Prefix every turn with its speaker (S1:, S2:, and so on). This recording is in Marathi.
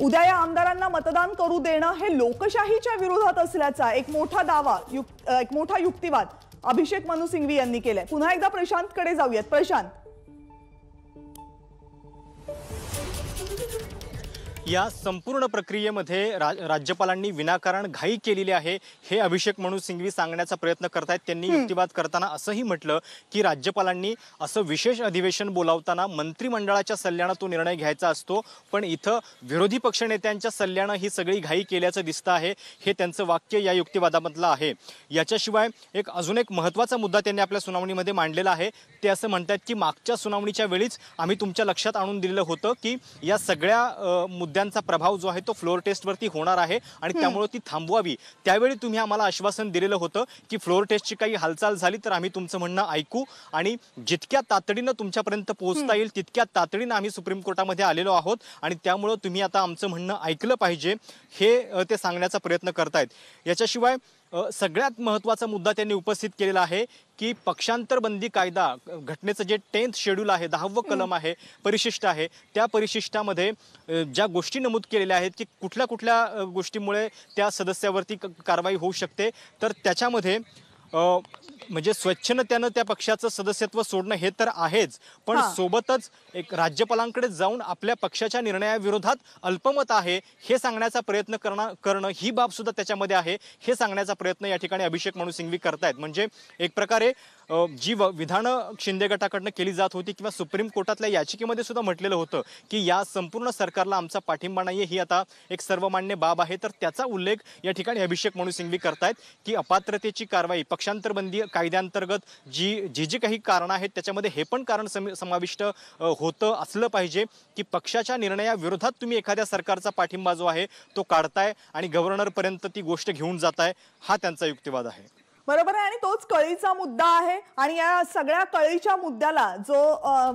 S1: उद्या या आमदारांना मतदान करू देणं हे लोकशाहीच्या विरोधात असल्याचा एक मोठा दावा युक- एक मोठा युक्तिवाद अभिषेक मनु सिंघवी यांनी केलाय. पुन्हा एकदा प्रशांतकडे जाऊयात. प्रशांत.
S2: या संपूर्ण प्रक्रियेमध्ये रा राज्यपालांनी विनाकारण घाई केलेली आहे. हे अभिषेक म्हणून सिंघवी सांगण्याचा प्रयत्न करतायत. त्यांनी युक्तिवाद करताना असंही म्हटलं की राज्यपालांनी असं विशेष अधिवेशन बोलावताना मंत्रिमंडळाच्या सल्ल्यानं तो निर्णय घ्यायचा असतो. पण इथं विरोधी पक्षनेत्यांच्या सल्ल्यानं ही सगळी घाई केल्याचं दिसतं आहे. हे त्यांचं वाक्य या युक्तिवादामधलं आहे. याच्याशिवाय एक अजून एक महत्त्वाचा मुद्दा त्यांनी आपल्या सुनावणीमध्ये मांडलेला आहे. ते असं म्हणतात की मागच्या सुनावणीच्या वेळीच आम्ही तुमच्या लक्षात आणून दिलेलं होतं की या सगळ्या अ, मुद्द्यांचा प्रभाव जो आहे तो फ्लोअर टेस्टवरती होणार आहे आणि त्यामुळे ती थांबवावी. त्यावेळी तुम्ही आम्हाला आश्वासन दिलेलं होतं की फ्लोअर टेस्टची काही हालचाल झाली तर आम्ही तुमचं म्हणणं ऐकू आणि जितक्या तातडीनं तुमच्यापर्यंत पोहोचता येईल तितक्या तातडीनं आम्ही सुप्रीम कोर्टामध्ये आलेलो आहोत आणि त्यामुळं तुम्ही आता आमचं म्हणणं ऐकलं पाहिजे हे ते सांगण्याचा प्रयत्न करतायत. याच्याशिवाय सगळ्यात महत्त्वाचा मुद्दा त्यांनी उपस्थित केलेला आहे की पक्षांतर बंदी कायदा घटनेचं जे टेन्थ शेड्यूल आहे दहावं कलम आहे परिशिष्ट आहे त्या परिशिष्टामध्ये ज्या गोष्टी नमूद केलेल्या आहेत की कुठल्या कुठल्या गोष्टीमुळे त्या सदस्यावरती क- कारवाई होऊ शकते तर त्याच्यामध्ये म्हणजे स्वच्छनं त्यानं त्या पक्षाचं सदस्यत्व सोडणं हे तर आहेच पण. सोबतच एक राज्यपालांकडे जाऊन आपल्या पक्षाच्या निर्णयाविरोधात अल्पमत आहे हे सांगण्याचा प्रयत्न करणं करणं ही बाब सुद्धा त्याच्यामध्ये आहे हे सांगण्याचा प्रयत्न या ठिकाणी अभिषेक मनु सिंघवी करतायत म्हणजे एक प्रकारे जी विधानं शिंदे गटाकडनं केली जात होती किंवा सुप्रीम कोर्टातल्या याचिकेमध्ये सुद्धा म्हटलेलं होतं की या संपूर्ण सरकारला आमचा पाठिंबा नाहीये ही आता एक सर्वमान्य बाब आहे तर त्याचा उल्लेख या ठिकाणी अभिषेक मनु सिंघवी करतायत की अपात्रतेची कारवाई पक्षांतर बंदी कायद्यांतर्गत जी जी जी काही कारणं आहेत त्याच्यामध्ये हे पण कारण सम समाविष्ट होतं असलं पाहिजे की पक्षाच्या निर्णयाविरोधात तुम्ही एखाद्या सरकारचा पाठिंबा जो आहे तो काढताय आणि गव्हर्नरपर्यंत ती गोष्ट घेऊन जाताय हा त्यांचा युक्तिवाद आहे.
S1: बरोबर आहे आणि तोच कळीचा मुद्दा आहे आणि या सगळ्या कळीच्या मुद्द्याला जो आ...